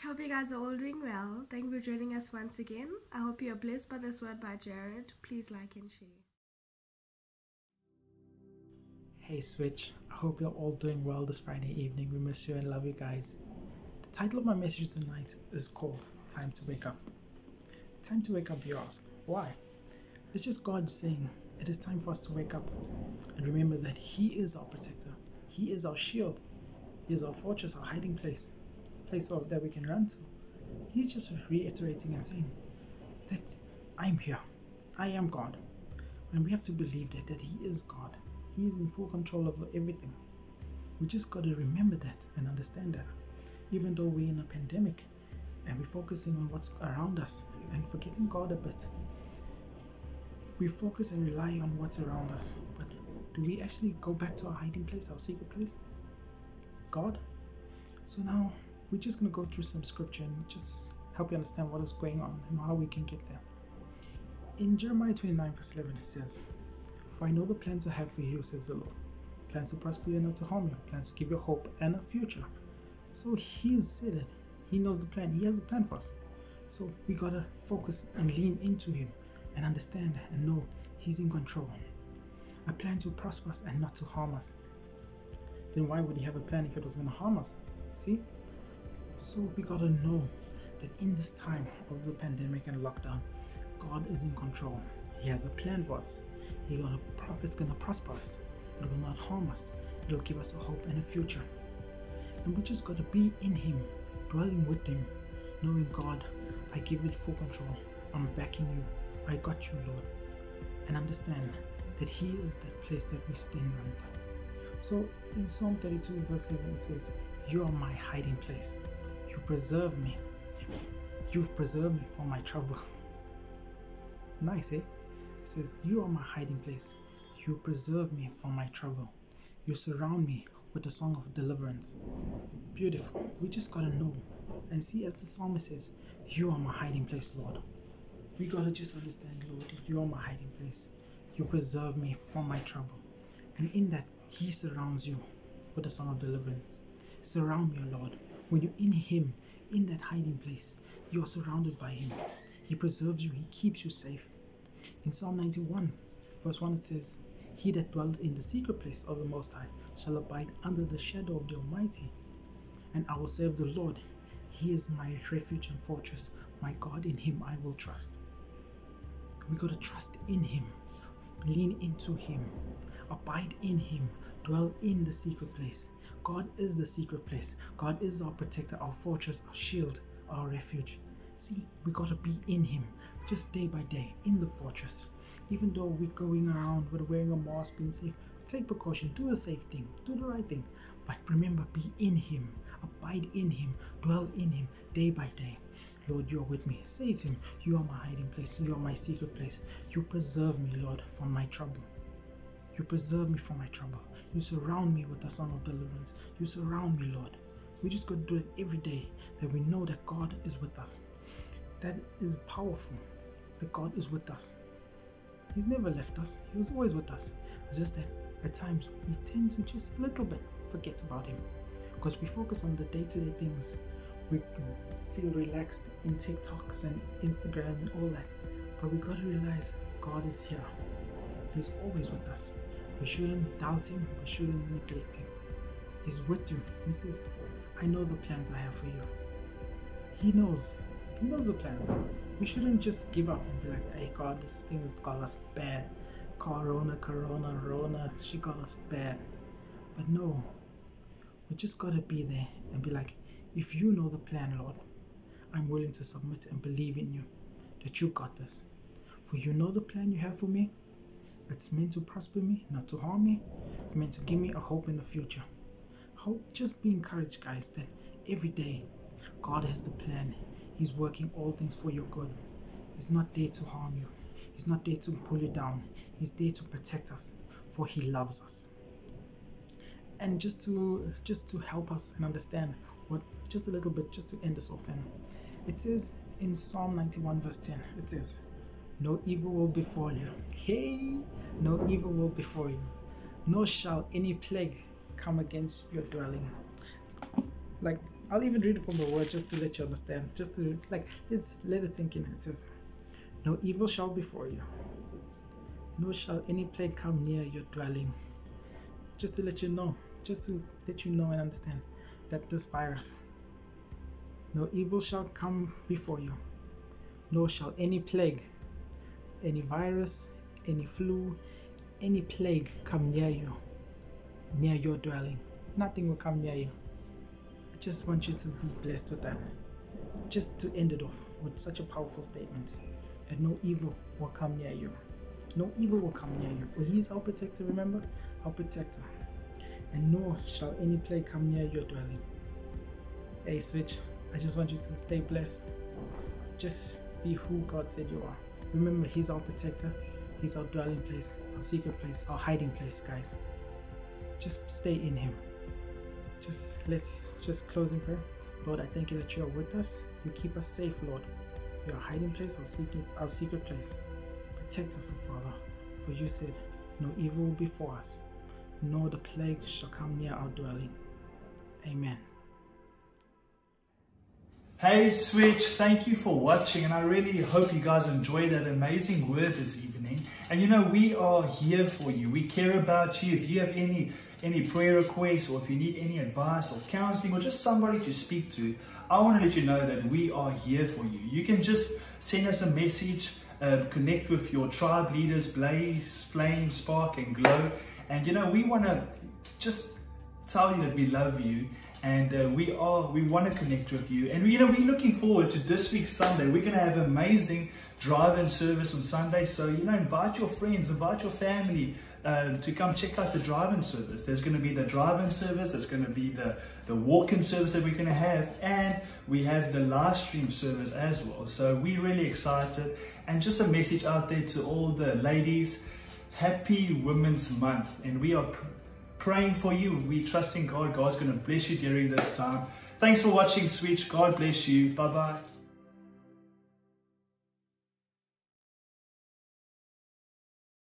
Hope you guys are all doing well. Thank you for joining us once again. I hope you are blessed by this word by Jared. Please like and share. Hey Switch, I hope you're all doing well this Friday evening. We miss you and love you guys. The title of my message tonight is called Time to Wake Up. Time to wake up, you ask. Why? It's just God saying it is time for us to wake up and remember that He is our protector, He is our shield, He is our fortress, our hiding place, place that we can run to. He's just reiterating and saying that I'm here, I am God. And we have to believe that, that He is God. He is in full control of everything. We just got to remember that and understand that. Even though we're in a pandemic and we're focusing on what's around us and forgetting God a bit, we focus and rely on what's around us. But do we actually go back to our hiding place, our secret place? God? So now we're just going to go through some scripture and just help you understand what is going on and how we can get there. In Jeremiah 29, verse 11, it says, for I know the plans I have for you, says the Lord. Plans to prosper you and not to harm you. Plans to give you hope and a future. So He said it. He knows the plan. He has a plan for us. So we gotta focus and lean into Him and understand and know He's in control. A plan to prosper us and not to harm us. Then why would He have a plan if it was gonna harm us? See? So we gotta know that in this time of the pandemic and lockdown, God is in control. He has a plan for us. He gonna it's gonna prosper us. It will not harm us. It'll give us a hope and a future. And we just gotta be in Him, dwelling with Him, knowing God, I give it full control. I'm backing you. I got you, Lord. And understand that He is that place that we stand under. So in Psalm 32, verse 7, it says, You are my hiding place. You preserve me. You've preserved me from my trouble. nice, eh? It says, You are my hiding place. You preserve me from my trouble. You surround me with a song of deliverance. Beautiful. We just gotta know and see, as the psalmist says, You are my hiding place, Lord. We gotta just understand, Lord, you are my hiding place. You preserve me from my trouble. And in that, He surrounds you with a song of deliverance. Surround me, Lord. When you're in Him, in that hiding place, you are surrounded by Him. He preserves you, He keeps you safe. In Psalm 91, verse 1, it says, He that dwelleth in the secret place of the Most High shall abide under the shadow of the Almighty. And I will say of the Lord, He is my refuge and fortress, my God, in Him I will trust. We got to trust in Him, lean into Him, abide in Him, dwell in the secret place. God is the secret place. God is our protector, our fortress, our shield, our refuge. See, we got to be in Him just day by day in the fortress. Even though we're going around, we're wearing a mask, being safe, take precaution, do the safe thing, do the right thing. But remember, be in Him, abide in Him, dwell in Him day by day. Lord, you are with me. Say to Him, You are my hiding place, you are my secret place. You preserve me, Lord, from my trouble. You preserve me from my trouble. You surround me with the song of deliverance. You surround me, Lord. We just got to do it every day that we know that God is with us. That is powerful that God is with us. He's never left us, He was always with us. It's just that at times we tend to just a little bit forget about Him because we focus on the day to day things. We feel relaxed in TikToks and Instagram and all that. But we got to realize God is here, He's always with us. We shouldn't doubt Him, we shouldn't neglect Him. He's with you. He says, I know the plans I have for you. He knows. He knows the plans we shouldn't just give up and be like, hey God, this thing has got us bad. Corona, Corona, Rona, she got us bad. But no, we just gotta be there and be like, if you know the plan, Lord, I'm willing to submit and believe in you that you got this. For you know the plan you have for me. It's meant to prosper me, not to harm me. It's meant to give me a hope in the future. Hope, just be encouraged, guys, that every day God has the plan He's working all things for your good. He's not there to harm you. He's not there to pull you down. He's there to protect us, for He loves us. And just to just to help us and understand what just a little bit, just to end this off, and it says in Psalm 91 verse 10, it says, "No evil will befall you. Hey, no evil will befall you, nor shall any plague come against your dwelling." Like I'll even read it from the word just to let you understand, just to like let's let it sink in. It says, No evil shall befall you, nor shall any plague come near your dwelling. Just to let you know, just to let you know and understand that this virus, no evil shall come before you, nor shall any plague, any virus, any flu, any plague come near you, near your dwelling. Nothing will come near you. I just want you to be blessed with that. Just to end it off with such a powerful statement that no evil will come near you. No evil will come near you, for he is our protector, remember? Our protector. And nor shall any plague come near your dwelling. Hey, Switch, I just want you to stay blessed. Just be who God said you are. Remember, He's our protector, He's our dwelling place, our secret place, our hiding place, guys. Just stay in Him. Just let's just close in prayer. Lord, I thank you that you are with us. You keep us safe, Lord. Your hiding place, our secret, our secret place. Protect us, O Father, for you said, No evil will befall us, nor the plague shall come near our dwelling. Amen. Hey Switch, thank you for watching and I really hope you guys enjoyed that amazing word this evening. And you know, we are here for you. We care about you. If you have any any prayer requests or if you need any advice or counseling or just somebody to speak to, I want to let you know that we are here for you. You can just send us a message, uh, connect with your tribe leaders, Blaze, Flame, Spark and Glow. And you know, we want to just tell you that we love you and uh, we are we want to connect with you. And you know we're looking forward to this week's sunday. We're going to have amazing drive-in service on sunday. So you know invite your friends invite your family um, to come check out the drive-in service. There's going to be the drive-in service there's going to be the the walk-in service that we're going to have and we have the live stream service as well. So we're really excited. And just a message out there to all the ladies happy women's month. And we are praying for you. We trust in God. God's going to bless you during this time. Thanks for watching, Switch. God bless you. Bye bye.